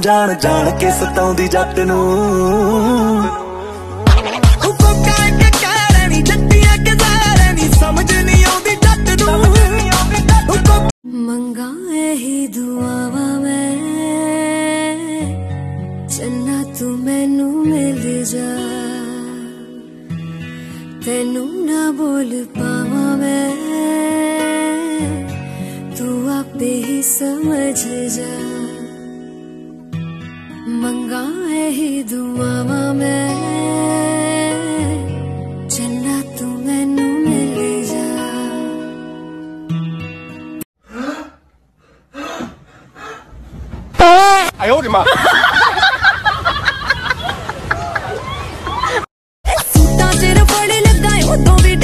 ਤੂੰ ਜਾਣ ਜਾਣ ਕੇ ਸਤਾਉਂਦੀ ਜੱਟ ਨੂੰ। ਮੰਗਾ ਇਹੀ ਦੁਆਵਾਂ ਮੈਂ। ਚੰਨਾ ਤੂੰ ਮੈਨੂੰ ਮਿਲ ਜਾ। ਤੈਨੂੰ ਨਾ ਬੋਲ ਪਾਵਾਂ ਮੈਂ। ਤੂੰ ਆਪੇ ਹੀ ਸਮਝ ਜਾ। ਹਾਂ ਇਹੀ ਦੁਆਵਾਂ ਮੈਂ ਜਿੰਨਾ ਤੂੰ ਮੈਨੂੰ ਮਿਲ ਜਾ। ਆਇਓ ਓਰੀ ਮਾਂ ਫੋਟਾ ਚ ਰਬੜ ਲੱਗਦਾ ਉਦੋਂ ਵੀ